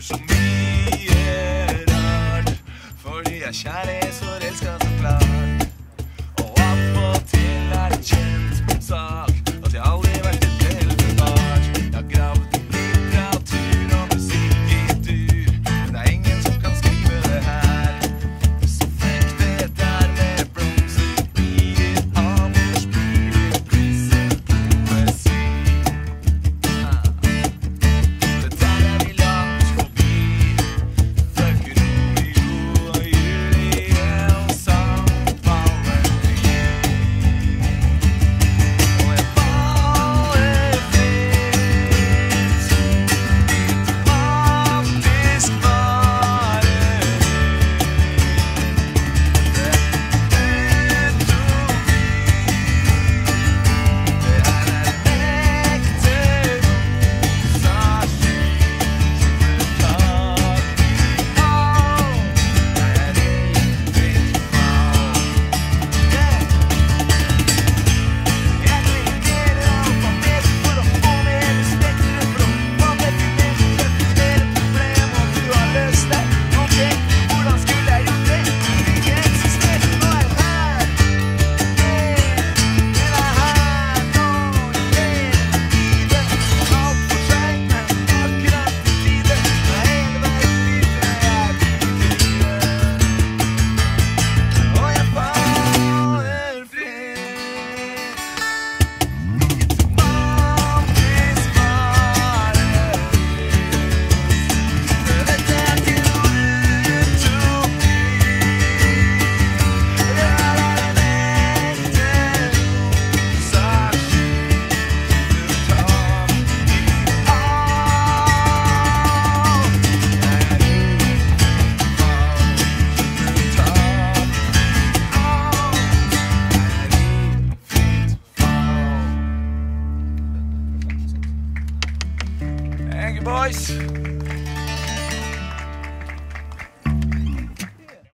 som vi är rörd för det jag you, boys.